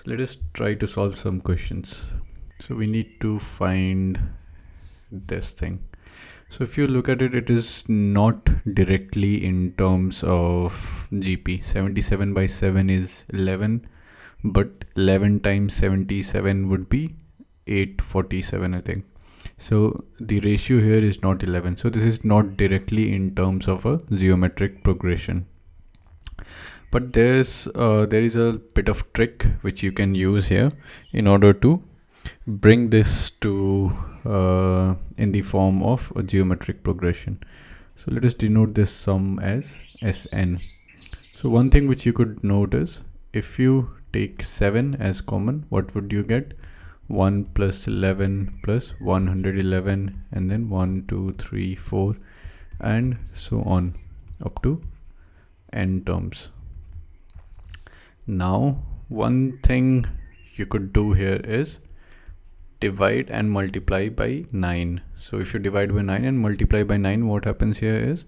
So let us try to solve some questions. So we need to find this thing. So if you look at it, it is not directly in terms of GP. 77 by 7 is 11, but 11 times 77 would be 847, I think. So the ratio here is not 11. So this is not directly in terms of a geometric progression but there's uh, there is a bit of trick which you can use here in order to bring this to uh, in the form of a geometric progression. So let us denote this sum as sn so one thing which you could notice if you take 7 as common what would you get? 1 plus 11 plus 111 and then 1 2 3 4 and so on up to n terms now one thing you could do here is divide and multiply by 9 so if you divide by 9 and multiply by 9 what happens here is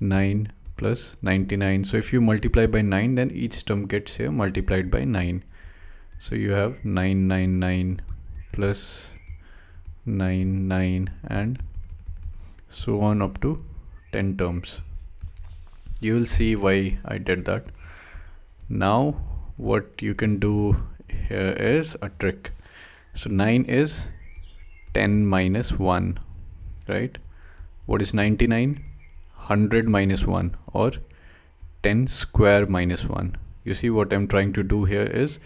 9 plus 99 so if you multiply by 9 then each term gets here multiplied by 9 so you have 999 plus 99 and so on up to 10 terms. You will see why I did that. Now what you can do here is a trick. So 9 is 10 minus 1 right? What is 99 100 minus 1 or 10 square minus 1 you see what I'm trying to do here is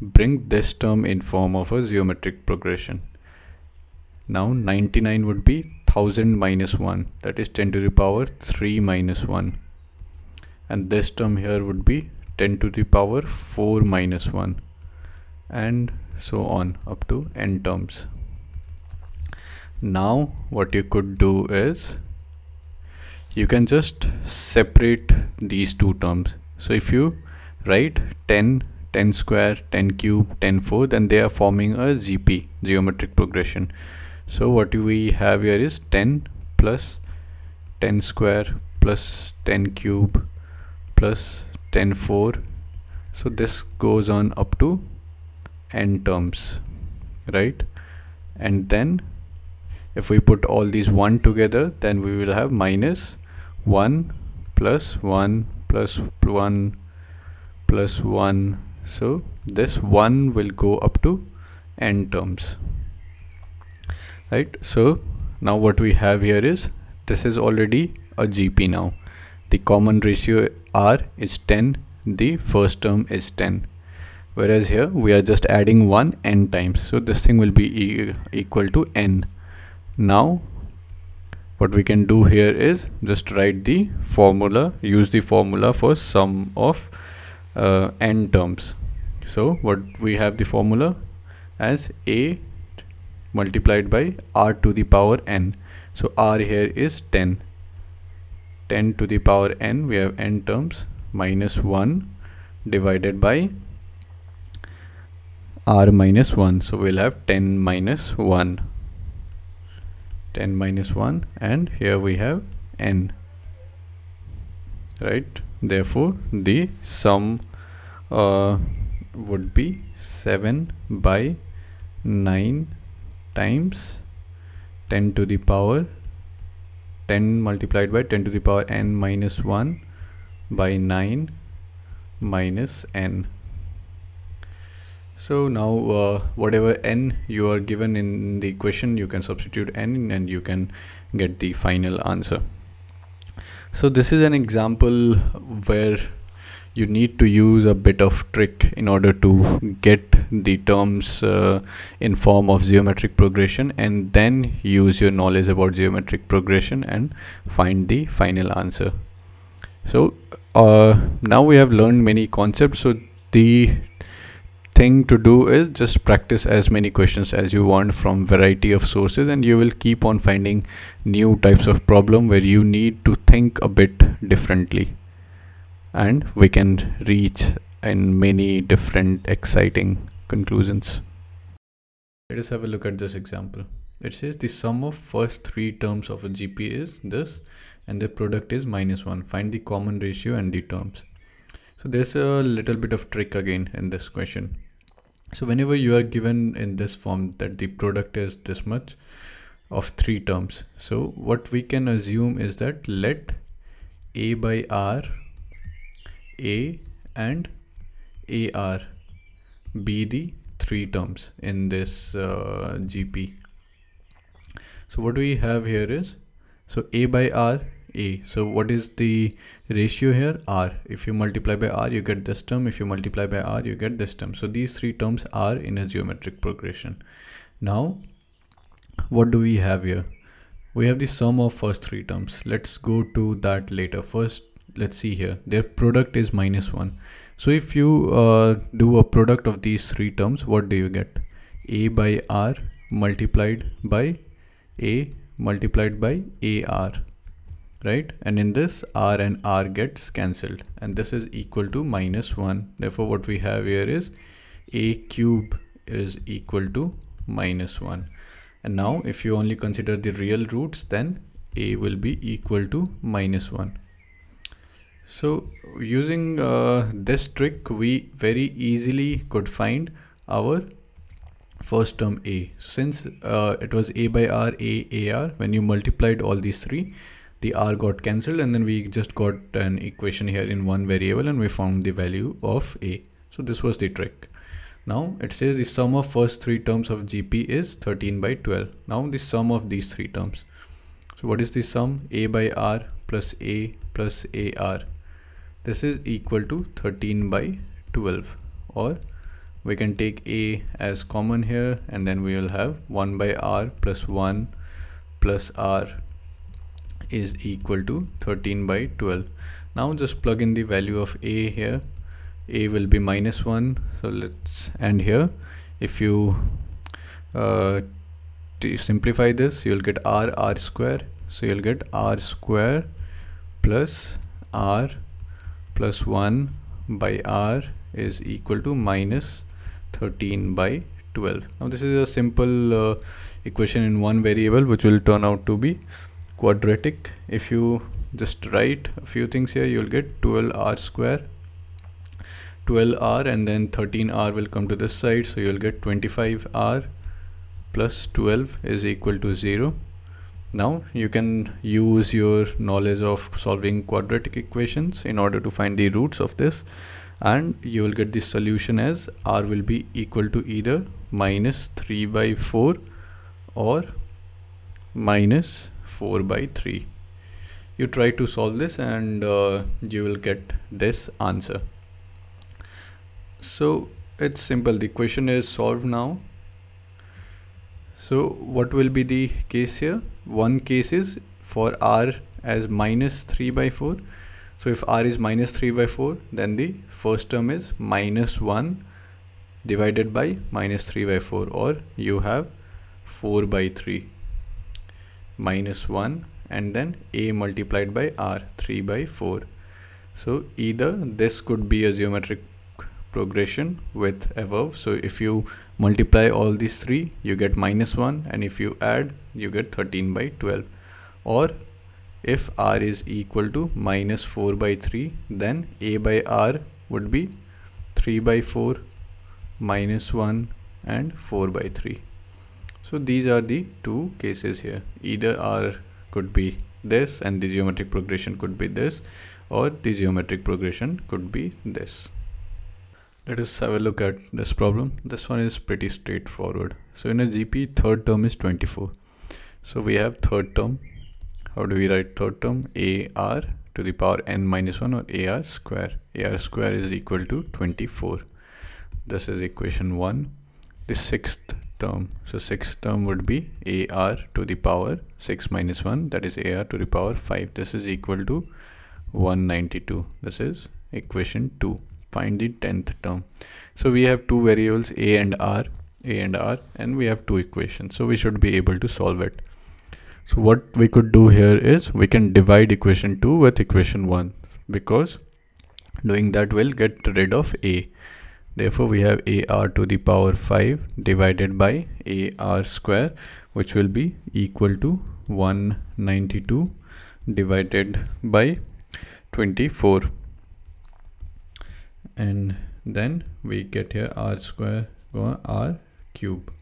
bring this term in form of a geometric progression. Now 99 would be 1000 minus 1 that is 10 to the power 3 minus 1 and this term here would be 10 to the power 4 minus 1 and so on up to n terms. Now what you could do is you can just separate these two terms. So if you write 10 10 square 10 cube 10 4 then they are forming a gp geometric progression. So what we have here is 10 plus 10 square plus 10 cube plus 10 4 so this goes on up to n terms right? And then if we put all these 1 together then we will have minus 1 plus 1 plus 1 plus 1 so this 1 will go up to n terms right? So now what we have here is this is already a GP now the common ratio r is 10 the first term is 10 whereas here we are just adding 1 n times. So this thing will be e equal to n. Now what we can do here is just write the formula use the formula for sum of uh, n terms. So what we have the formula as a multiplied by r to the power n. So r here is 10 10 to the power n we have n terms minus 1 divided by r minus 1 so we'll have 10 minus 1 10 minus 1 and here we have n. Right? Therefore the sum uh, would be 7 by 9 times 10 to the power 10 multiplied by 10 to the power n minus 1 by 9 minus n. So now uh, whatever n you are given in the equation you can substitute n and you can get the final answer. So this is an example where you need to use a bit of trick in order to get the terms uh, in form of geometric progression and then use your knowledge about geometric progression and find the final answer. So uh, now we have learned many concepts. So the thing to do is just practice as many questions as you want from variety of sources and you will keep on finding new types of problem where you need to think a bit differently and we can reach in many different exciting conclusions. Let us have a look at this example. It says the sum of first three terms of a GP is this and the product is minus 1. Find the common ratio and the terms. So there's a little bit of trick again in this question. so whenever you are given in this form that the product is this much of three terms so what we can assume is that let a by r a and ar be the three terms in this uh, gp so what we have here is so a by r a. So what is the ratio here? R. If you multiply by r you get this term. If you multiply by r you get this term. So these three terms are in a geometric progression. Now what do we have here? We have the sum of first three terms. Let's go to that later. First let's see here. Their product is minus one. So if you uh, do a product of these three terms what do you get? A by r multiplied by a multiplied by ar right? And in this r and r gets cancelled. And this is equal to minus 1 therefore what we have here is a cube is equal to minus 1 and now if you only consider the real roots then a will be equal to minus 1 so using uh, this trick we very easily could find our first term a. Since uh, it was a by r a ar when you multiplied all these three the r got cancelled and then we just got an equation here in one variable and we found the value of a. So this was the trick. Now it says the sum of first three terms of gp is 13 by 12 now the sum of these three terms. So what is the sum? A by r plus a plus ar this is equal to 13 by 12 or we can take a as common here and then we will have 1 by r plus 1 plus r is equal to 13 by 12 now just plug in the value of a here. A will be minus 1 so let's end here if you uh, simplify this you'll get r r square. So you'll get r square plus r plus 1 by r is equal to minus 13 by 12 now this is a simple uh, equation in one variable which will turn out to be quadratic. If you just write a few things here you'll get 12r square 12r and then 13r will come to this side. So you'll get 25r plus 12 is equal to 0 now you can use your knowledge of solving quadratic equations in order to find the roots of this and you will get the solution as r will be equal to either minus 3 by 4 or minus 4 by 3 you try to solve this and uh, you will get this answer. So it's simple. The question is solved now so what will be the case here? One case is for r as minus 3 by 4 so if r is minus 3 by 4 then the first term is minus 1 divided by minus 3 by 4 or you have 4 by 3 minus 1 and then a multiplied by r 3 by 4 so either this could be a geometric progression with above. So if you multiply all these three you get minus 1 and if you add you get 13 by 12 or if r is equal to minus 4 by 3 then a by r would be 3 by 4 minus 1 and 4 by 3 so these are the two cases here. Either r could be this and the geometric progression could be this or the geometric progression could be this let us have a look at this problem. This one is pretty straightforward. So in a gp third term is 24 so we have third term. How do we write third term? Ar to the power n minus 1 or ar square. Ar square is equal to 24 this is equation 1 the sixth term. So sixth term would be ar to the power 6 minus 1 that is ar to the power 5 this is equal to 192 this is equation 2 find the 10th term. So we have two variables a and r a and r and we have two equations. So we should be able to solve it. So what we could do here is we can divide equation 2 with equation 1 because doing that will get rid of a. Therefore we have ar to the power 5 divided by ar square which will be equal to 192 divided by 24 and then we get here r square or r cube.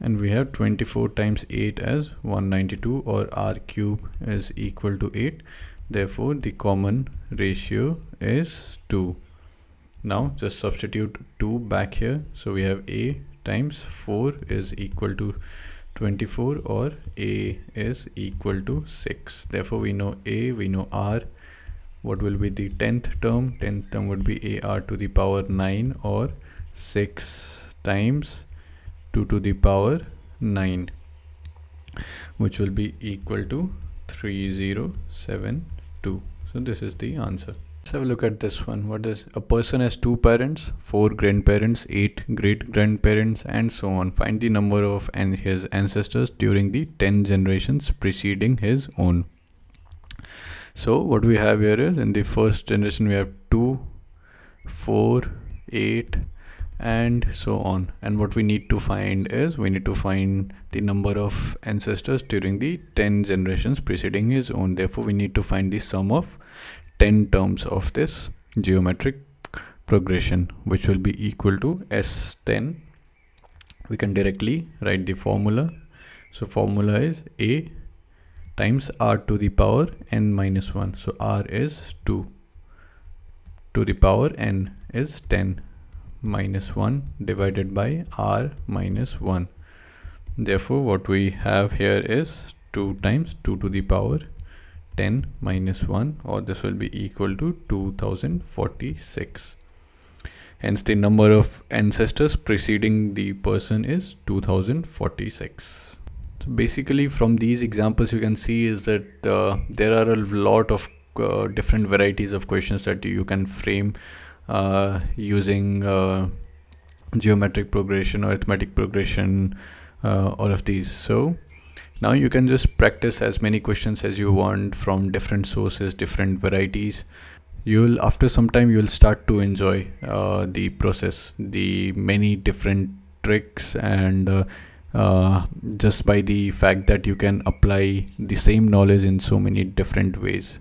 And we have 24 times 8 as 192 or r cube is equal to 8 therefore the common ratio is 2 now just substitute 2 back here. So we have a times 4 is equal to 24 or a is equal to 6 therefore we know a we know r what will be the 10th term? 10th term would be ar to the power 9 or 6 times 2 to the power 9 which will be equal to 3072 so this is the answer. Let's have a look at this one. What is a person has two parents four grandparents eight great grandparents and so on. Find the number of and his ancestors during the 10 generations preceding his own so what we have here is in the first generation we have 2 4 8 and so on. And what we need to find is we need to find the number of ancestors during the 10 generations preceding his own. Therefore we need to find the sum of 10 terms of this geometric progression which will be equal to s10 we can directly write the formula. So formula is a times r to the power n minus 1 so r is 2 to the power n is 10 minus 1 divided by r minus 1 therefore what we have here is 2 times 2 to the power 10 minus 1 or this will be equal to 2046 hence the number of ancestors preceding the person is 2046 so basically from these examples you can see is that uh, there are a lot of uh, different varieties of questions that you can frame uh, using uh, geometric progression or arithmetic progression uh, all of these. So now you can just practice as many questions as you want from different sources different varieties. You'll after some time you'll start to enjoy uh, the process the many different tricks and uh, just by the fact that you can apply the same knowledge in so many different ways